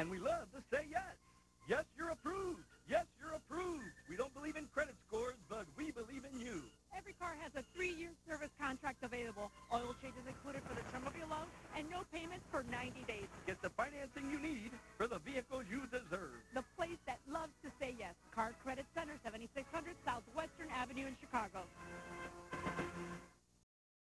And we love to say yes. Yes, you're approved. Yes, you're approved. We don't believe in credit scores, but we believe in you. Every car has a three-year service contract available. Oil changes included for the term of your loan and no payments for 90 days. Get the financing you need for the vehicle you deserve. The place that loves to say yes. Car Credit Center, 7600 South Western Avenue in Chicago.